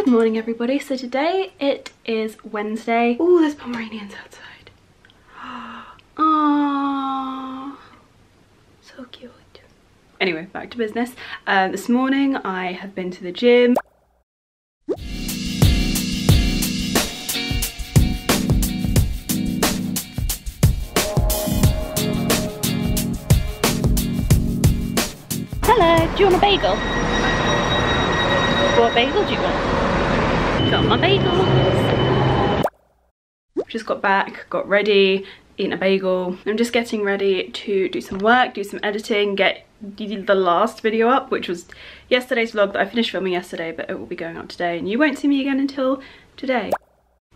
Good morning everybody. So today it is Wednesday. Oh, there's Pomeranians outside. Aww. So cute. Anyway, back to business. Uh, this morning I have been to the gym. Hello, do you want a bagel? What bagel do you want? Got my bagels. Just got back, got ready, eaten a bagel. I'm just getting ready to do some work, do some editing, get the last video up, which was yesterday's vlog that I finished filming yesterday, but it will be going up today, and you won't see me again until today.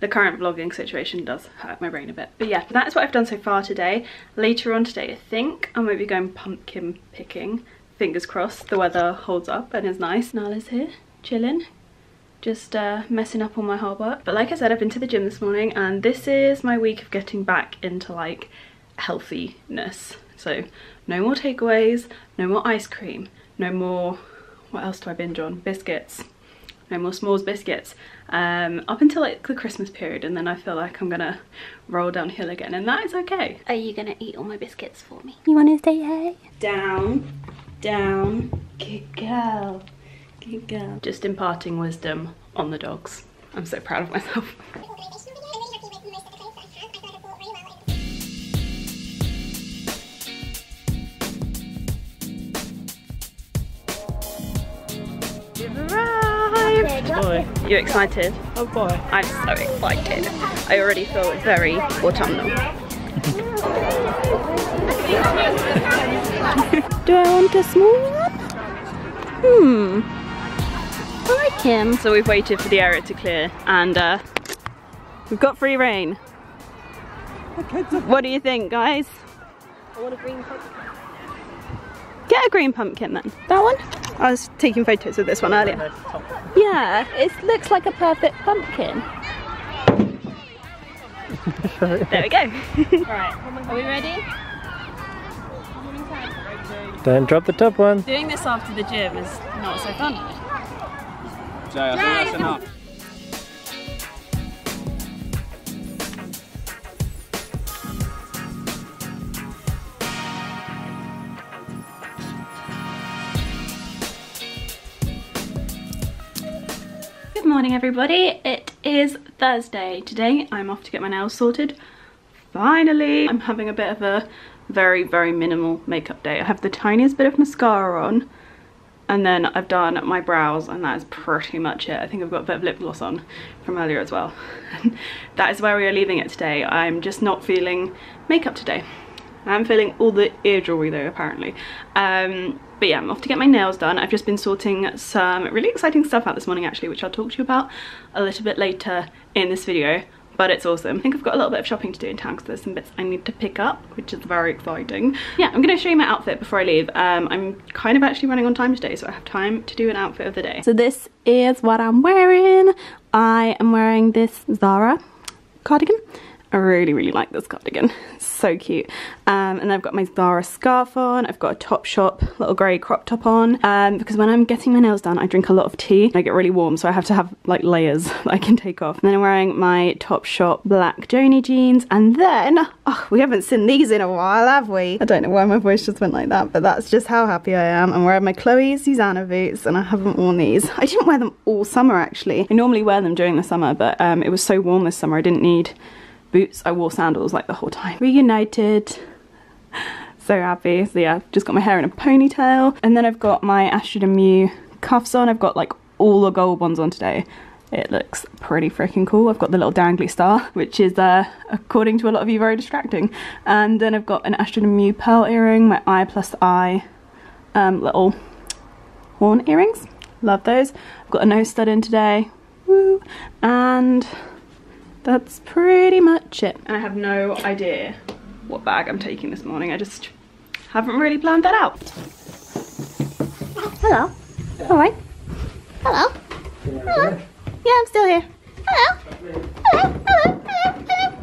The current vlogging situation does hurt my brain a bit. But yeah, that's what I've done so far today. Later on today, I think I might be going pumpkin picking fingers crossed the weather holds up and is nice. Nala's here, chilling, just uh, messing up all my hard work. But like I said, I've been to the gym this morning and this is my week of getting back into like healthiness. So no more takeaways, no more ice cream, no more, what else do I binge on? Biscuits, no more s'mores biscuits um, up until like the Christmas period and then I feel like I'm gonna roll downhill again and that is okay. Are you gonna eat all my biscuits for me? You wanna say hey? Down, down, good girl, good girl. Just imparting wisdom on the dogs. I'm so proud of myself. You've arrived! Boy. You excited? Oh boy. I'm so excited. I already feel very autumnal. Do I want a small one? Hmm. I like him. So we've waited for the area to clear and uh, we've got free rain. What do you think guys? I want a green pumpkin. Get a green pumpkin then. That one? I was taking photos of this one earlier. Yeah, it looks like a perfect pumpkin. there we go. Right, are we ready? Don't drop the top one. Doing this after the gym is not so fun. Jay, I think that's enough. Good morning everybody, it is Thursday. Today I'm off to get my nails sorted. Finally! I'm having a bit of a very, very minimal makeup day. I have the tiniest bit of mascara on and then I've done my brows and that is pretty much it. I think I've got a bit of lip gloss on from earlier as well. that is where we are leaving it today. I'm just not feeling makeup today. I'm feeling all the ear jewelry though apparently. Um, but yeah, I'm off to get my nails done. I've just been sorting some really exciting stuff out this morning actually, which I'll talk to you about a little bit later in this video but it's awesome. I think I've got a little bit of shopping to do in town because there's some bits I need to pick up, which is very exciting. Yeah, I'm gonna show you my outfit before I leave. Um, I'm kind of actually running on time today, so I have time to do an outfit of the day. So this is what I'm wearing. I am wearing this Zara cardigan. I really, really like this cardigan. So cute. Um, and I've got my Zara scarf on. I've got a Topshop little grey crop top on. Um, because when I'm getting my nails done, I drink a lot of tea. I get really warm, so I have to have like layers that I can take off. And then I'm wearing my Topshop black Joni jeans. And then, oh, we haven't seen these in a while, have we? I don't know why my voice just went like that, but that's just how happy I am. I'm wearing my Chloe Susanna boots, and I haven't worn these. I didn't wear them all summer, actually. I normally wear them during the summer, but um, it was so warm this summer, I didn't need boots. I wore sandals like the whole time. Reunited. So happy. So yeah, just got my hair in a ponytail. And then I've got my Astrid Miyu cuffs on. I've got like all the gold ones on today. It looks pretty freaking cool. I've got the little dangly star, which is, uh, according to a lot of you, very distracting. And then I've got an Astrid Miyu pearl earring, my eye plus eye um, little horn earrings. Love those. I've got a nose stud in today. Woo. And that's pretty much it. And I have no idea what bag I'm taking this morning. I just haven't really planned that out. Hello. All right. Hello. Hello. Yeah, I'm still here. Hello. Hello. Hello. Hello. Hello.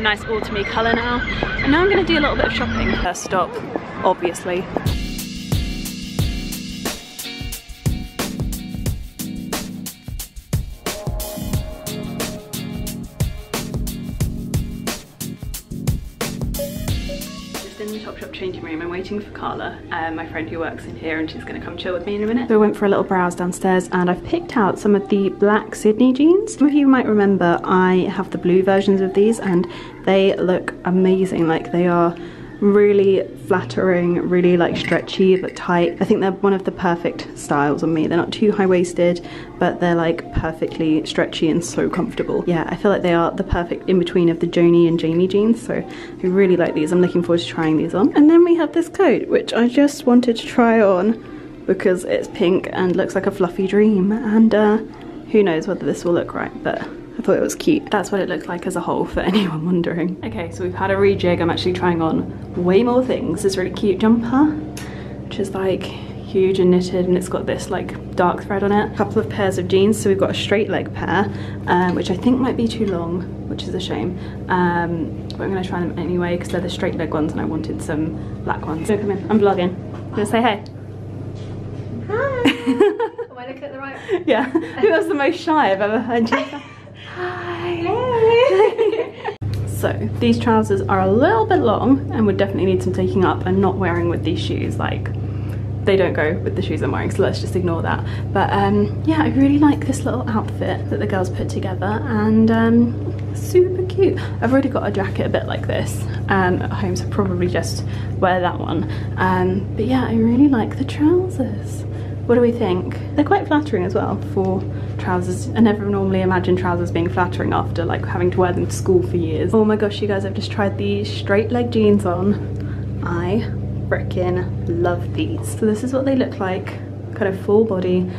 Nice autumny colour now. And now I'm going to do a little bit of shopping. First stop, obviously. Topshop changing room. I'm waiting for Carla, uh, my friend who works in here, and she's going to come chill with me in a minute. So I went for a little browse downstairs and I've picked out some of the black Sidney jeans. Some of you might remember I have the blue versions of these and they look amazing. Like they are really flattering, really like stretchy but tight. I think they're one of the perfect styles on me. They're not too high-waisted, but they're like perfectly stretchy and so comfortable. Yeah, I feel like they are the perfect in-between of the Joni and Jamie jeans, so I really like these. I'm looking forward to trying these on. And then we have this coat, which I just wanted to try on because it's pink and looks like a fluffy dream. And uh, who knows whether this will look right, but thought it was cute. That's what it looked like as a whole for anyone wondering. Okay, so we've had a rejig. I'm actually trying on way more things. This really cute jumper, which is like huge and knitted and it's got this like dark thread on it. A couple of pairs of jeans. So we've got a straight leg pair, um, which I think might be too long, which is a shame. Um, but I'm gonna try them anyway because they're the straight leg ones and I wanted some black ones. So come in, I'm vlogging. You wanna say hey? Hi! Am I looking at the right? Yeah, I think that's the most shy I've ever heard you. Hi. so these trousers are a little bit long and would definitely need some taking up and not wearing with these shoes like they don't go with the shoes I'm wearing so let's just ignore that but um yeah I really like this little outfit that the girls put together and um super cute I've already got a jacket a bit like this um at home so probably just wear that one um but yeah I really like the trousers what do we think? They're quite flattering as well for trousers. I never normally imagine trousers being flattering after like having to wear them to school for years. Oh my gosh, you guys, I've just tried these straight leg jeans on. I freaking love these. So this is what they look like, kind of full body.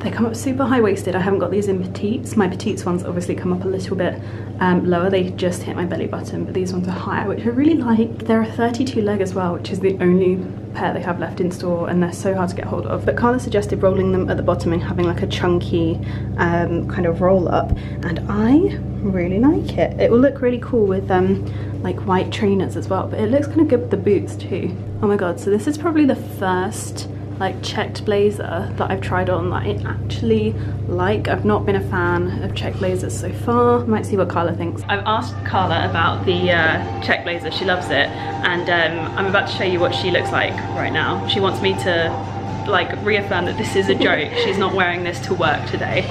They come up super high waisted. I haven't got these in petites. My petites ones obviously come up a little bit um, lower. They just hit my belly button, but these ones are higher, which I really like. They're a 32 leg as well, which is the only pair they have left in store and they're so hard to get hold of. But Carla suggested rolling them at the bottom and having like a chunky um, kind of roll up and I really like it. It will look really cool with um, like white trainers as well, but it looks kind of good with the boots too. Oh my god, so this is probably the first like checked blazer that I've tried on that I actually like. I've not been a fan of check blazers so far. Might see what Carla thinks. I've asked Carla about the uh, check blazer. She loves it. And um, I'm about to show you what she looks like right now. She wants me to like reaffirm that this is a joke. She's not wearing this to work today.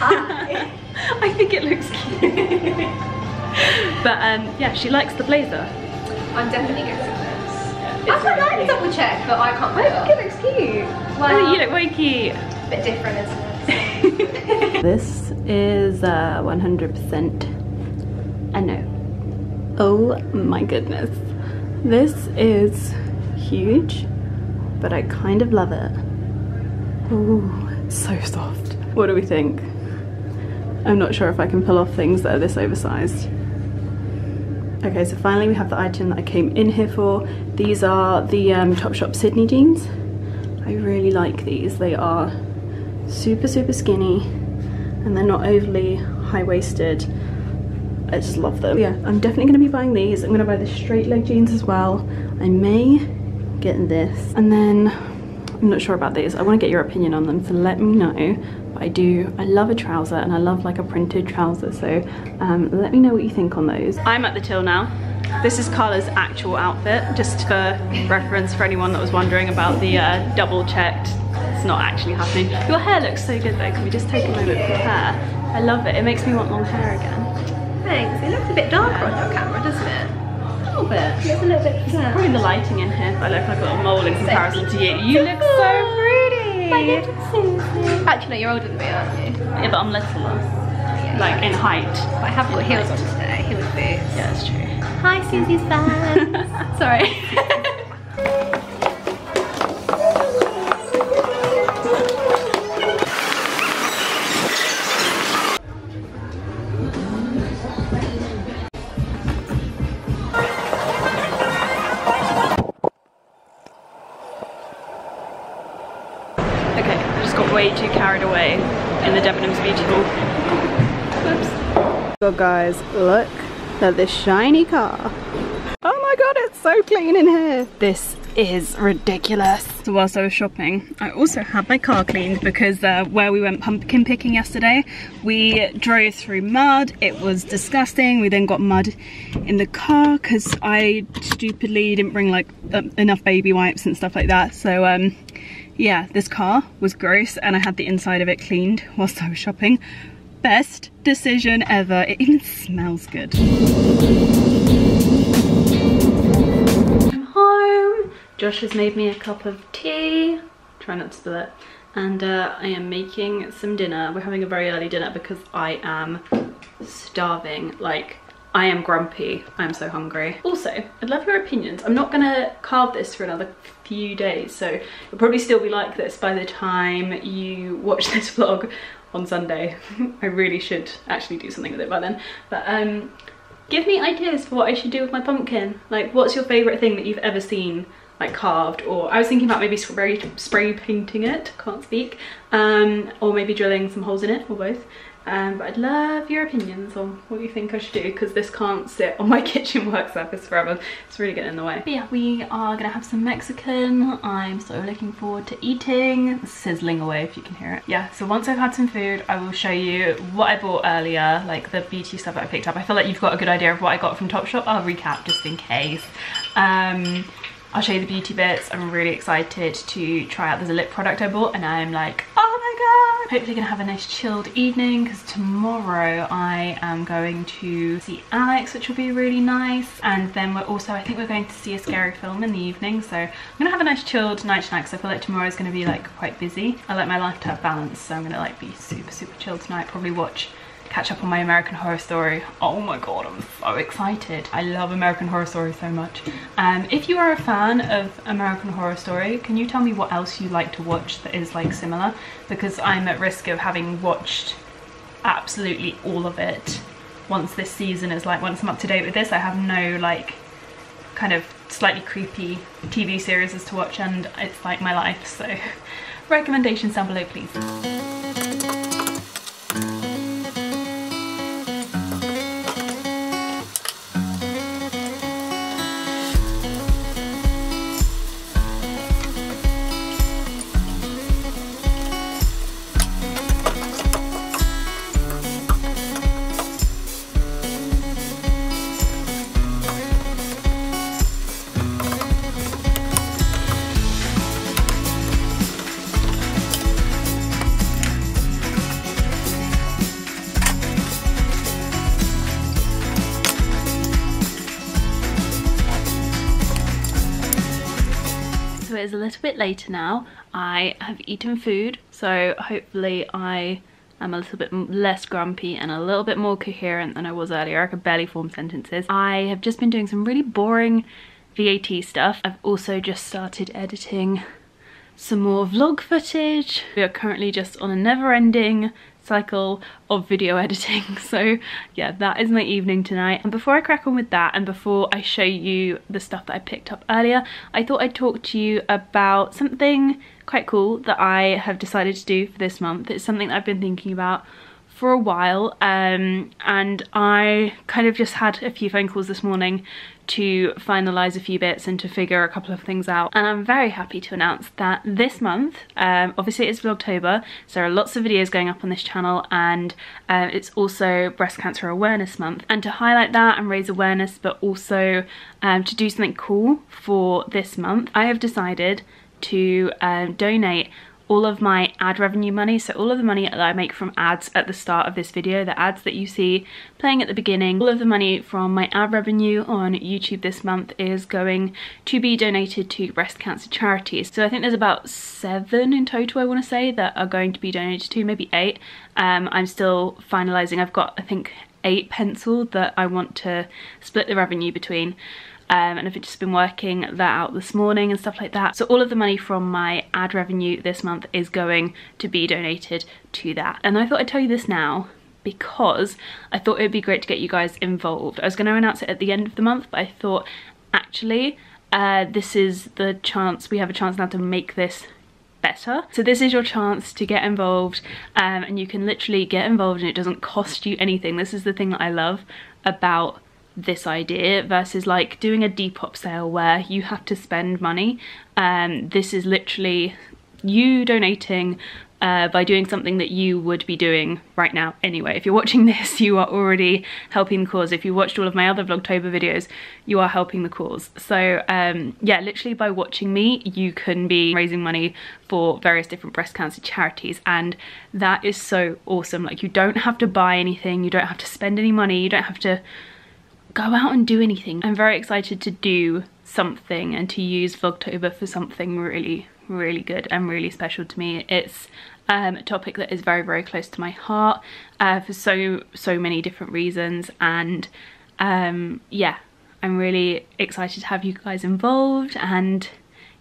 I think it looks cute. but um, yeah, she likes the blazer. I'm definitely getting this. It's I quite really like the cute. double check, but I can't wear I think it looks cute. Well, Oh, you look very cute. a bit different, isn't it? This is uh, 100% a no. Oh my goodness. This is huge, but I kind of love it. Ooh, so soft. What do we think? I'm not sure if I can pull off things that are this oversized. Okay, so finally we have the item that I came in here for. These are the um, Topshop Sidney jeans. I really like these. They are super, super skinny and they're not overly high-waisted. I just love them. Yeah, I'm definitely gonna be buying these. I'm gonna buy the straight leg jeans as well. I may get this. And then, I'm not sure about these. I wanna get your opinion on them, so let me know. But I do, I love a trouser and I love like a printed trouser, so um, let me know what you think on those. I'm at the till now. This is Carla's actual outfit, just for reference for anyone that was wondering about the uh, double checked. It's not actually happening. Your hair looks so good though. Can we just take a moment for your hair? I love it. It makes me want long hair again. Thanks. It looks a bit darker on your camera, doesn't it? A little bit. It's a little bit flat. Probably the lighting in here. I look like a little mole in comparison to you. You look so pretty. Actually, no, you're older than me, aren't you? Yeah, but I'm littler. Like in height. But I have got heels on today. Heel with boots. Yeah, that's true. Hi, Suzie's fans. Sorry. So guys, look at this shiny car. Oh my god, it's so clean in here. This is ridiculous. So whilst I was shopping, I also had my car cleaned because uh, where we went pumpkin picking yesterday, we drove through mud. It was disgusting. We then got mud in the car because I stupidly didn't bring like uh, enough baby wipes and stuff like that. So um, yeah, this car was gross and I had the inside of it cleaned whilst I was shopping. Best decision ever. It even smells good. I'm home. Josh has made me a cup of tea. Try not to spill it. And uh, I am making some dinner. We're having a very early dinner because I am starving. Like, I am grumpy. I'm so hungry. Also, I'd love your opinions. I'm not gonna carve this for another few days, so it'll probably still be like this by the time you watch this vlog on Sunday. I really should actually do something with it by then. But um, give me ideas for what I should do with my pumpkin. Like, what's your favourite thing that you've ever seen like carved or I was thinking about maybe spray, spray painting it, can't speak, um, or maybe drilling some holes in it or both. Um, but I'd love your opinions on what you think I should do because this can't sit on my kitchen work surface forever. It's really getting in the way. But yeah, we are gonna have some Mexican. I'm so looking forward to eating. Sizzling away if you can hear it. Yeah, so once I've had some food, I will show you what I bought earlier, like the beauty stuff that I picked up. I feel like you've got a good idea of what I got from Topshop. I'll recap just in case. Um, I'll show you the beauty bits. I'm really excited to try out. There's a lip product I bought and I'm like, oh my god. Hopefully gonna have a nice chilled evening because tomorrow I am going to see Alex, which will be really nice. And then we're also, I think we're going to see a scary film in the evening. So I'm gonna have a nice chilled night tonight because I feel like tomorrow is gonna be like quite busy. I like my life to have balance. So I'm gonna like be super, super chilled tonight. Probably watch catch up on my American Horror Story. Oh my god, I'm so excited. I love American Horror Story so much. Um, if you are a fan of American Horror Story, can you tell me what else you like to watch that is like similar? Because I'm at risk of having watched absolutely all of it once this season is like, once I'm up to date with this, I have no like kind of slightly creepy TV series to watch and it's like my life, so recommendations down below please. Is a little bit later now. I have eaten food, so hopefully I am a little bit less grumpy and a little bit more coherent than I was earlier. I could barely form sentences. I have just been doing some really boring VAT stuff. I've also just started editing some more vlog footage. We are currently just on a never-ending cycle of video editing. So yeah that is my evening tonight. And before I crack on with that and before I show you the stuff that I picked up earlier I thought I'd talk to you about something quite cool that I have decided to do for this month. It's something I've been thinking about for a while um, and I kind of just had a few phone calls this morning to finalise a few bits and to figure a couple of things out. And I'm very happy to announce that this month um, obviously it's Vlogtober so there are lots of videos going up on this channel and uh, it's also breast cancer awareness month. And to highlight that and raise awareness but also um, to do something cool for this month I have decided to um, donate all of my ad revenue money. So all of the money that I make from ads at the start of this video the ads that you see playing at the beginning all of the money from my ad revenue on YouTube this month is going to be donated to breast cancer charities. So I think there's about seven in total I want to say that are going to be donated to maybe eight. Um, I'm still finalizing. I've got I think eight penciled that I want to split the revenue between um, and I've just been working that out this morning and stuff like that. So all of the money from my ad revenue this month is going to be donated to that. And I thought I'd tell you this now because I thought it would be great to get you guys involved. I was going to announce it at the end of the month, but I thought actually uh, this is the chance, we have a chance now to make this better. So this is your chance to get involved um, and you can literally get involved and it doesn't cost you anything. This is the thing that I love about this idea versus like doing a Depop sale where you have to spend money. Um, this is literally you donating uh, by doing something that you would be doing right now anyway. If you're watching this, you are already helping the cause. If you watched all of my other Vlogtober videos, you are helping the cause. So um, yeah, literally by watching me, you can be raising money for various different breast cancer charities. And that is so awesome. Like you don't have to buy anything, you don't have to spend any money, you don't have to go out and do anything. I'm very excited to do something and to use Vlogtober for something really, really good and really special to me. It's um, a topic that is very, very close to my heart uh, for so, so many different reasons. And um, yeah, I'm really excited to have you guys involved. And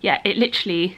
yeah, it literally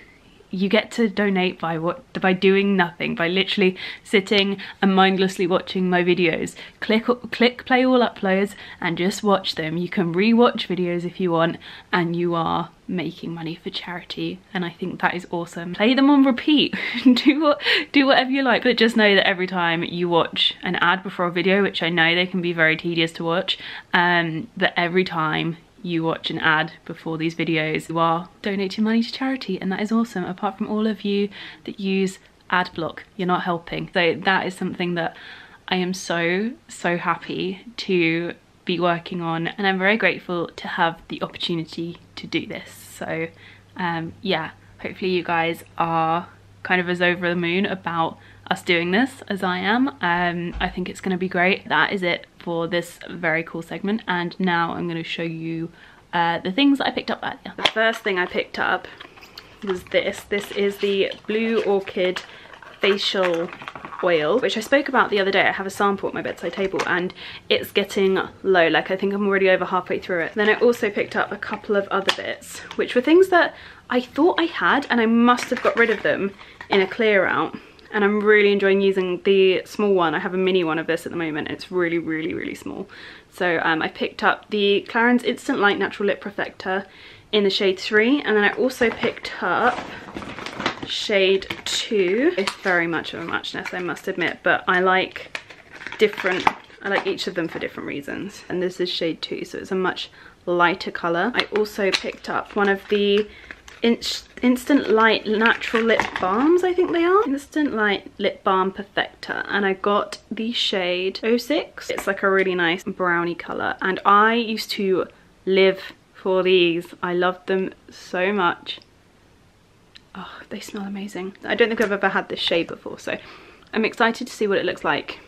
you get to donate by what by doing nothing by literally sitting and mindlessly watching my videos. Click click play all uploads and just watch them. You can re-watch videos if you want and you are making money for charity. And I think that is awesome. Play them on repeat. Do what do whatever you like but just know that every time you watch an ad before a video which I know they can be very tedious to watch um but every time you watch an ad before these videos, you are donating money to charity and that is awesome. Apart from all of you that use ad block, you're not helping. So that is something that I am so, so happy to be working on and I'm very grateful to have the opportunity to do this. So um, yeah, hopefully you guys are kind of as over the moon about us doing this as I am. Um, I think it's going to be great. That is it for this very cool segment and now I'm going to show you uh, the things I picked up. The first thing I picked up was this. This is the Blue Orchid facial oil which I spoke about the other day I have a sample at my bedside table and it's getting low like I think I'm already over halfway through it then I also picked up a couple of other bits which were things that I thought I had and I must have got rid of them in a clear out and I'm really enjoying using the small one. I have a mini one of this at the moment. It's really, really, really small. So um, I picked up the Clarins Instant Light Natural Lip Perfector in the shade 3 and then I also picked up shade 2. It's very much of a muchness, I must admit, but I like different, I like each of them for different reasons. And this is shade 2, so it's a much lighter colour. I also picked up one of the Instant Light Natural Lip Balms, I think they are. Instant Light Lip Balm Perfector. And I got the shade 06. It's like a really nice brownie colour. And I used to live for these. I loved them so much. Oh, they smell amazing. I don't think I've ever had this shade before, so I'm excited to see what it looks like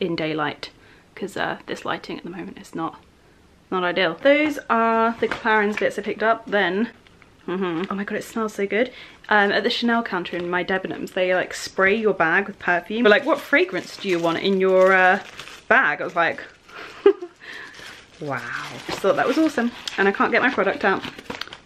in daylight because uh, this lighting at the moment is not not ideal. Those are the Clarins bits I picked up. Then Mm -hmm. Oh my god, it smells so good. Um, at the Chanel counter in my Debenhams, they like spray your bag with perfume. But like, what fragrance do you want in your uh, bag? I was like, wow. Just thought that was awesome. And I can't get my product out.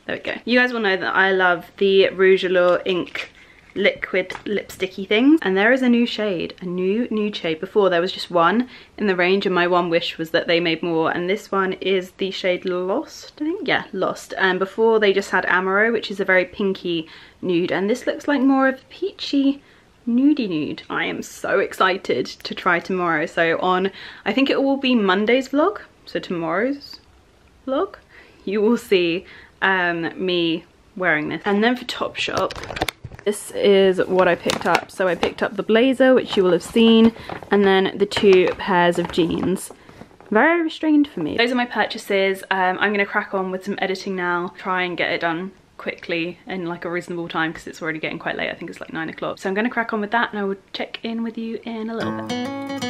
There we go. You guys will know that I love the Rouge Allure Ink liquid lipsticky things. And there is a new shade a new nude shade. Before there was just one in the range and my one wish was that they made more. And this one is the shade lost i think? Yeah lost. And before they just had amaro which is a very pinky nude. And this looks like more of a peachy nudie nude. I am so excited to try tomorrow. So on i think it will be monday's vlog. So tomorrow's vlog. You will see um me wearing this. And then for topshop this is what I picked up. So I picked up the blazer, which you will have seen, and then the two pairs of jeans. Very restrained for me. Those are my purchases. Um, I'm going to crack on with some editing now, try and get it done quickly in like a reasonable time because it's already getting quite late. I think it's like nine o'clock. So I'm going to crack on with that and I will check in with you in a little bit.